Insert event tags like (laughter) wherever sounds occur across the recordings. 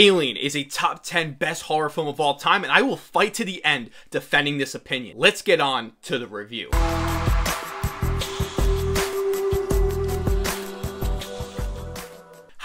Alien is a top 10 best horror film of all time, and I will fight to the end defending this opinion. Let's get on to the review.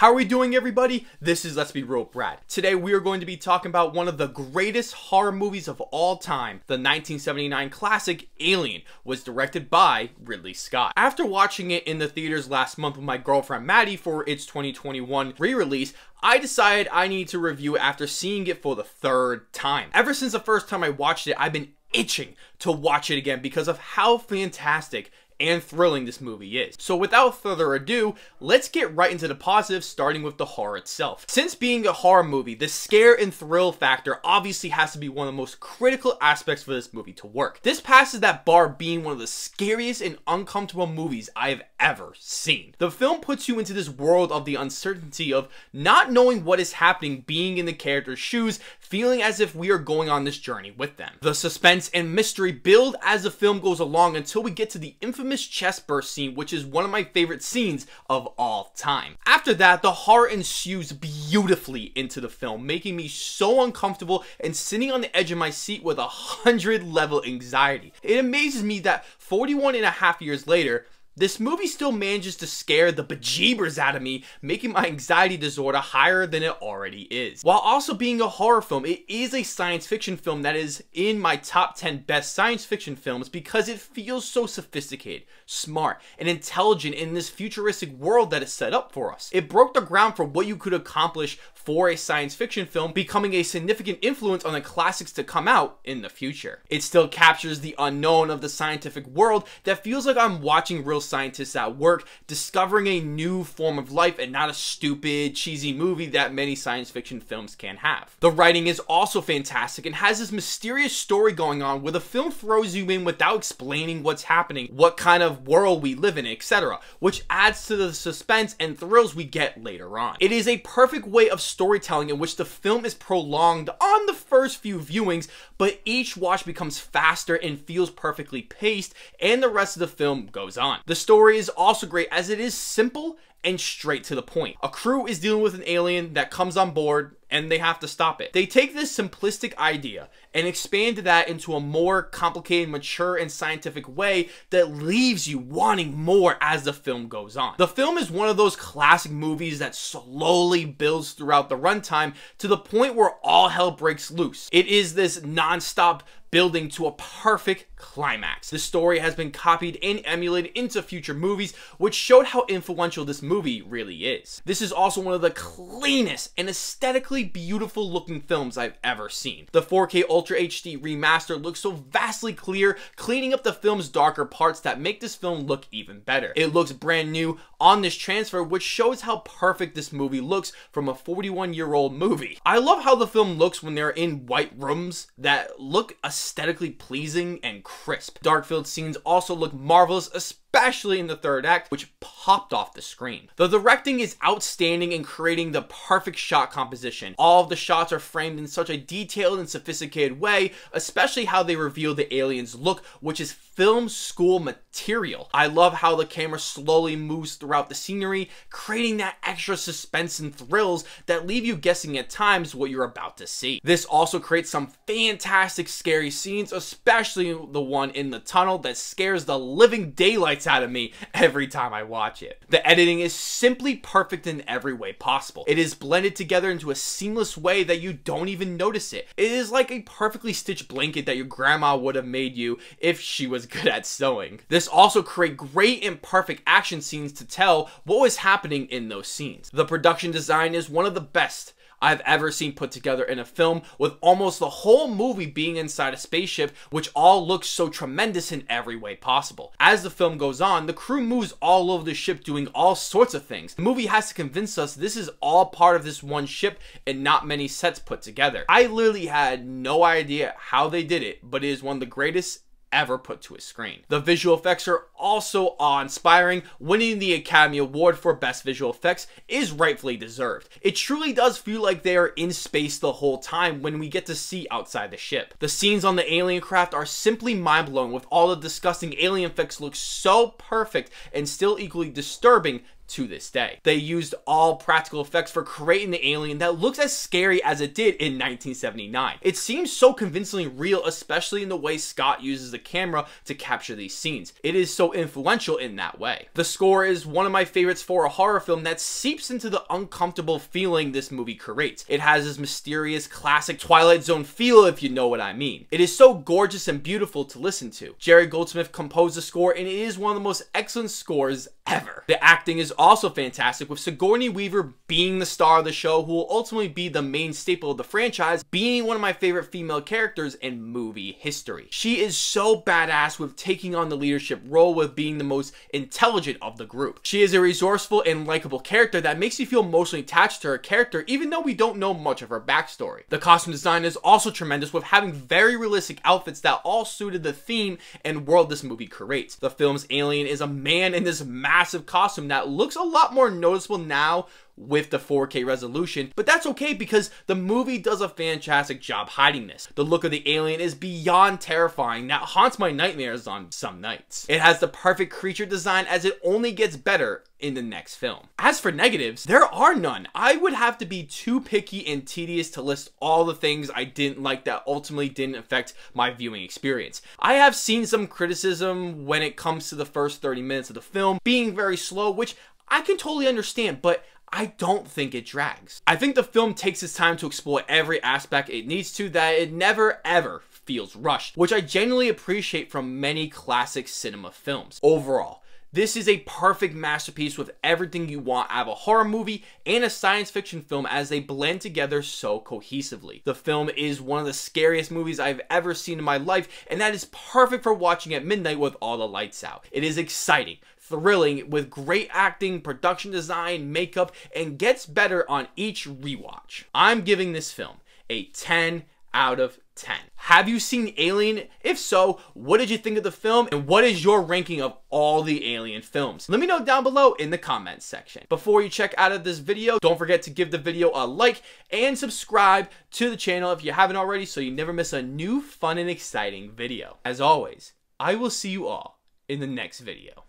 How are we doing, everybody? This is Let's B Reel Brad. Today, we are going to be talking about one of the greatest horror movies of all time. The 1979 classic Alien was directed by Ridley Scott. After watching it in the theaters last month with my girlfriend Maddie for its 2021 re-release, I decided I need to review after seeing it for the third time. Ever since the first time I watched it, I've been itching to watch it again because of how fantastic and thrilling this movie is. So without further ado, let's get right into the positives starting with the horror itself. Since being a horror movie, the scare and thrill factor obviously has to be one of the most critical aspects for this movie to work. This passes that bar being one of the scariest and uncomfortable movies I have ever seen. The film puts you into this world of the uncertainty of not knowing what is happening, being in the character's shoes, feeling as if we are going on this journey with them. The suspense and mystery build as the film goes along until we get to the infamous infamous chest burst scene, which is one of my favorite scenes of all time. After that, the horror ensues beautifully into the film, making me so uncomfortable and sitting on the edge of my seat with a hundred level anxiety. It amazes me that 41 and a half years later, this movie still manages to scare the bejeebers out of me, making my anxiety disorder higher than it already is. While also being a horror film, it is a science fiction film that is in my top 10 best science fiction films because it feels so sophisticated, smart, and intelligent in this futuristic world that is set up for us. It broke the ground for what you could accomplish for a science fiction film, becoming a significant influence on the classics to come out in the future. It still captures the unknown of the scientific world that feels like I'm watching real scientists at work discovering a new form of life and not a stupid, cheesy movie that many science fiction films can have. The writing is also fantastic and has this mysterious story going on where the film throws you in without explaining what's happening, what kind of world we live in, etc., which adds to the suspense and thrills we get later on. It is a perfect way of storytelling in which the film is prolonged on the first few viewings, but each watch becomes faster and feels perfectly paced, and the rest of the film goes on. The story is also great as it is simple and straight to the point. A crew is dealing with an alien that comes on board and they have to stop it. They take this simplistic idea and expand that into a more complicated, mature, and scientific way that leaves you wanting more as the film goes on. The film is one of those classic movies that slowly builds throughout the runtime to the point where all hell breaks loose. It is this non-stop building to a perfect climax. The story has been copied and emulated into future movies, which showed how influential this movie really is. This is also one of the cleanest and aesthetically beautiful looking films I've ever seen. The 4K Ultra HD remaster looks so vastly clear, cleaning up the film's darker parts that make this film look even better. It looks brand new on this transfer, which shows how perfect this movie looks from a 41 year old movie. I love how the film looks when they're in white rooms that look aesthetically pleasing and crisp. Dark-filled scenes also look marvelous, especially in the third act, which popped off the screen. The directing is outstanding in creating the perfect shot composition. All of the shots are framed in such a detailed and sophisticated way, especially how they reveal the alien's look, which is film school material. I love how the camera slowly moves throughout the scenery, creating that extra suspense and thrills that leave you guessing at times what you're about to see. This also creates some fantastic scary scenes, especially the one in the tunnel that scares the living daylights out of me every time I watch it. The editing is simply perfect in every way possible. It is blended together into a seamless way that you don't even notice it. It is like a perfectly stitched blanket that your grandma would have made you if she was (laughs) good at sewing. This also create great and perfect action scenes to tell what was happening in those scenes. The production design is one of the best I've ever seen put together in a film with almost the whole movie being inside a spaceship which all looks so tremendous in every way possible. As the film goes on, the crew moves all over the ship doing all sorts of things. The movie has to convince us this is all part of this one ship and not many sets put together. I literally had no idea how they did it, but it is one of the greatest ever put to a screen. The visual effects are also awe-inspiring. Winning the Academy Award for Best Visual Effects is rightfully deserved. It truly does feel like they are in space the whole time when we get to see outside the ship. The scenes on the alien craft are simply mind-blowing with all the disgusting alien effects look so perfect and still equally disturbing to this day. They used all practical effects for creating the alien that looks as scary as it did in 1979. It seems so convincingly real, especially in the way Scott uses the camera to capture these scenes. It is so influential in that way. The score is one of my favorites for a horror film that seeps into the uncomfortable feeling this movie creates. It has this mysterious classic Twilight Zone feel if you know what I mean. It is so gorgeous and beautiful to listen to. Jerry Goldsmith composed the score and it is one of the most excellent scores ever. The acting is also fantastic with Sigourney Weaver being the star of the show who will ultimately be the main staple of the franchise, being one of my favorite female characters in movie history. She is so badass with taking on the leadership role with being the most intelligent of the group. She is a resourceful and likable character that makes you feel emotionally attached to her character even though we don't know much of her backstory. The costume design is also tremendous with having very realistic outfits that all suited the theme and world this movie creates. The film's alien is a man in this massive costume that looks a lot more noticeable now with the 4K resolution, but that's okay because the movie does a fantastic job hiding this. The look of the alien is beyond terrifying that haunts my nightmares on some nights. It has the perfect creature design as it only gets better in the next film. As for negatives, there are none. I would have to be too picky and tedious to list all the things I didn't like that ultimately didn't affect my viewing experience. I have seen some criticism when it comes to the first 30 minutes of the film being very slow, which I can totally understand, but I don't think it drags. I think the film takes its time to explore every aspect it needs to that it never ever feels rushed, which I genuinely appreciate from many classic cinema films. Overall, this is a perfect masterpiece with everything you want out of a horror movie and a science fiction film as they blend together so cohesively. The film is one of the scariest movies I've ever seen in my life, and that is perfect for watching at midnight with all the lights out. It is exciting, thrilling with great acting, production design, makeup, and gets better on each rewatch. I'm giving this film a 10 out of 10. Have you seen Alien? If so, what did you think of the film and what is your ranking of all the Alien films? Let me know down below in the comments section. Before you check out of this video, don't forget to give the video a like and subscribe to the channel if you haven't already so you never miss a new fun and exciting video. As always, I will see you all in the next video.